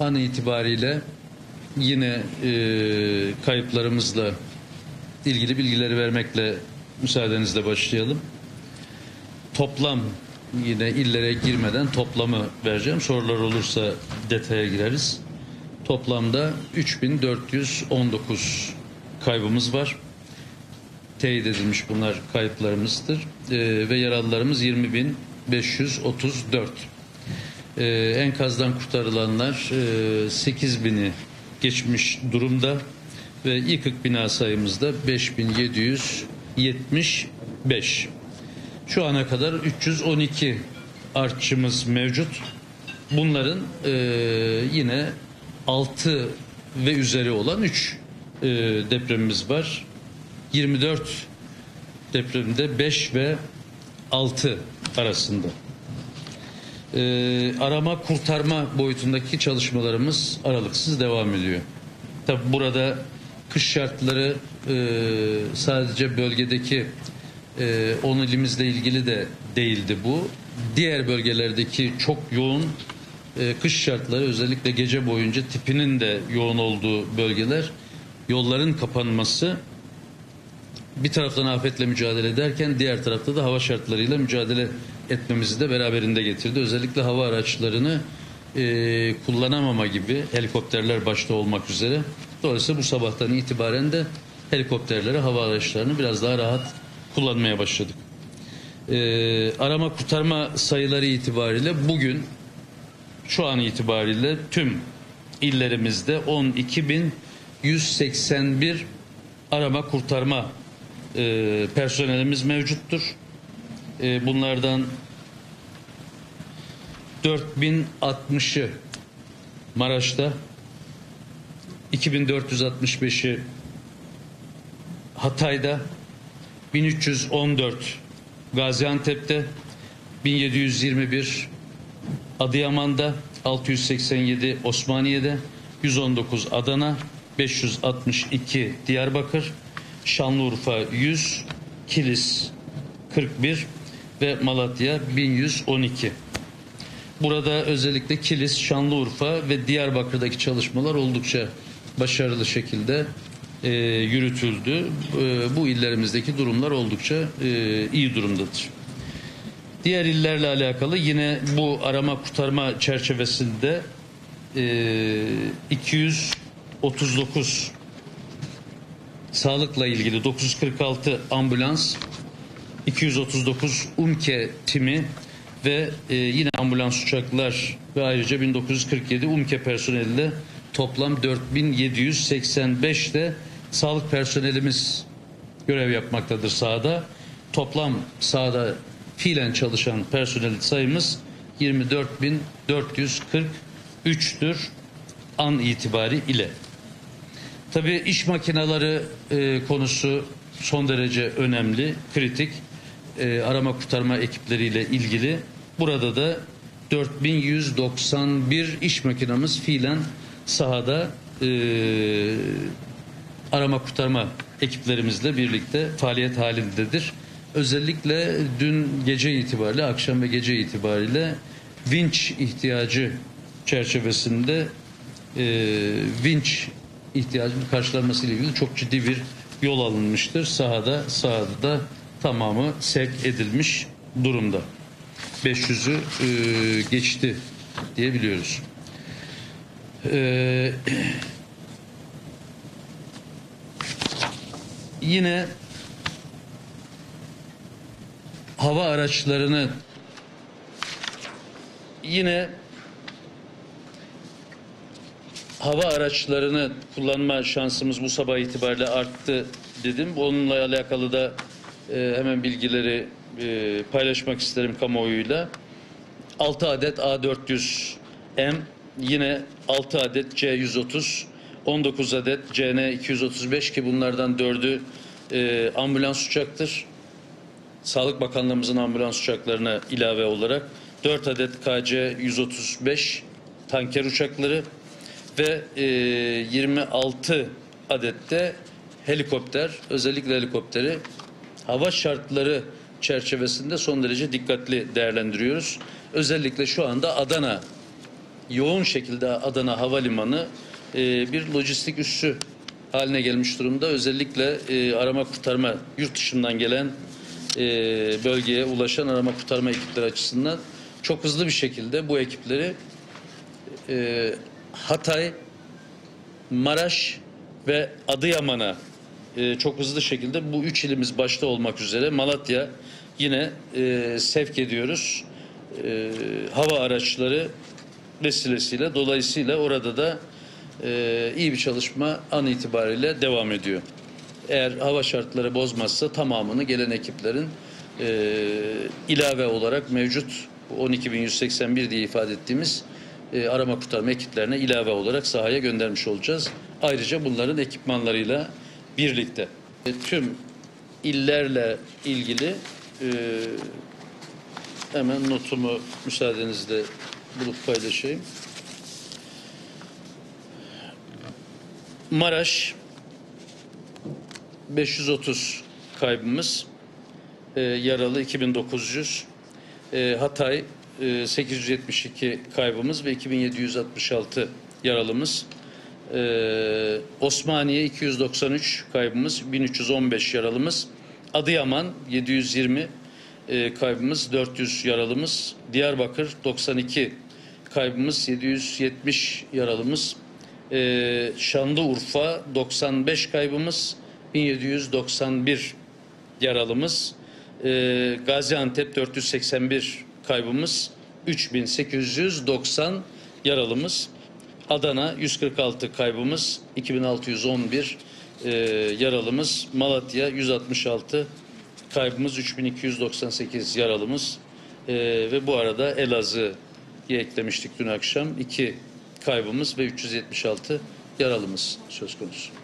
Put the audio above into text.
an itibariyle yine e, kayıplarımızla ilgili bilgileri vermekle müsaadenizle başlayalım. Toplam yine illere girmeden toplamı vereceğim. Sorular olursa detaya gireriz. Toplamda 3419 kaybımız var. Teyit edilmiş bunlar kayıplarımızdır. Ee, ve yaralılarımız 20.534. Ee, enkazdan kurtarılanlar e, 8000'i geçmiş durumda ve yıkık bina sayımız da 5775. Şu ana kadar 312 artçımız mevcut. Bunların e, yine 6 ve üzeri olan 3 e, depremimiz var. 24 depremde 5 ve 6 arasında. E, arama kurtarma boyutundaki çalışmalarımız aralıksız devam ediyor. Tabi burada kış şartları e, sadece bölgedeki e, 10 ilimizle ilgili de değildi bu. Diğer bölgelerdeki çok yoğun e, kış şartları özellikle gece boyunca tipinin de yoğun olduğu bölgeler yolların kapanması bir taraftan afetle mücadele ederken diğer tarafta da hava şartlarıyla mücadele etmemizi de beraberinde getirdi. Özellikle hava araçlarını e, kullanamama gibi helikopterler başta olmak üzere. Dolayısıyla bu sabahtan itibaren de helikopterleri, hava araçlarını biraz daha rahat kullanmaya başladık. E, arama kurtarma sayıları itibariyle bugün şu an itibariyle tüm illerimizde 12.181 arama kurtarma e, personelimiz mevcuttur. E, bunlardan 4060'ı Maraş'ta, 2465'i Hatay'da, 1314 Gaziantep'te, 1721 Adıyaman'da, 687 Osmaniye'de, 119 Adana, 562 Diyarbakır, Şanlıurfa 100, Kilis 41 ve Malatya 1112. Burada özellikle Kilis, Şanlıurfa ve Diyarbakır'daki çalışmalar oldukça başarılı şekilde e, yürütüldü. E, bu illerimizdeki durumlar oldukça e, iyi durumdadır. Diğer illerle alakalı yine bu arama kurtarma çerçevesinde e, 239 sağlıkla ilgili 946 ambulans, 239 UMKE timi ve e, yine ambulans uçaklar ve ayrıca 1947 UMKE personeliyle toplam 4785 de sağlık personelimiz görev yapmaktadır sahada. Toplam sahada fiilen çalışan personel sayımız 24.443'tür an itibari ile. Tabii iş makineleri e, konusu son derece önemli, kritik. E, arama kurtarma ekipleriyle ilgili. Burada da 4191 iş makinamız fiilen sahada e, arama kurtarma ekiplerimizle birlikte faaliyet halindedir. Özellikle dün gece itibariyle, akşam ve gece itibariyle vinç ihtiyacı çerçevesinde e, vinç ihtiyacının karşılanması ile ilgili çok ciddi bir yol alınmıştır. Sahada, sahada da tamamı sevk edilmiş durumda. 500'ü e, geçti diye biliyoruz. E, yine hava araçlarını yine hava araçlarını kullanma şansımız bu sabah itibariyle arttı dedim. Onunla alakalı da e, hemen bilgileri e, paylaşmak isterim kamuoyuyla. 6 adet A400M, yine 6 adet C130, 19 adet CN235 ki bunlardan 4'ü e, ambulans uçaktır. Sağlık Bakanlığımızın ambulans uçaklarına ilave olarak 4 adet KC-135 tanker uçakları ve e, 26 adette helikopter, özellikle helikopteri hava şartları çerçevesinde son derece dikkatli değerlendiriyoruz. Özellikle şu anda Adana yoğun şekilde Adana Havalimanı e, bir lojistik üssü haline gelmiş durumda. Özellikle e, arama kurtarma yurt dışından gelen e, bölgeye ulaşan arama kurtarma ekipleri açısından çok hızlı bir şekilde bu ekipleri e, Hatay, Maraş ve Adıyaman'a e, çok hızlı şekilde bu üç ilimiz başta olmak üzere Malatya yine e, sevk ediyoruz. E, hava araçları vesilesiyle dolayısıyla orada da e, iyi bir çalışma an itibariyle devam ediyor. Eğer hava şartları bozmazsa tamamını gelen ekiplerin e, ilave olarak mevcut 12.181 diye ifade ettiğimiz e, arama kurtarma ekiplerine ilave olarak sahaya göndermiş olacağız. Ayrıca bunların ekipmanlarıyla birlikte. E, tüm illerle ilgili e, hemen notumu müsaadenizle bulup paylaşayım. Maraş 530 kaybımız, e, yaralı 2900, e, Hatay e, 872 kaybımız ve 2766 yaralımız, e, Osmaniye 293 kaybımız, 1315 yaralımız, Adıyaman 720 e, kaybımız, 400 yaralımız, Diyarbakır 92 kaybımız, 770 yaralımız, ee, Şanlıurfa 95 kaybımız, 1791 yaralımız. Ee, Gaziantep 481 kaybımız, 3890 yaralımız. Adana 146 kaybımız, 2611 e, yaralımız. Malatya 166 kaybımız, 3298 yaralımız. Ee, ve bu arada Elazığ'ı eklemiştik dün akşam. 2 kaybımız ve 376 yaralımız söz konusu.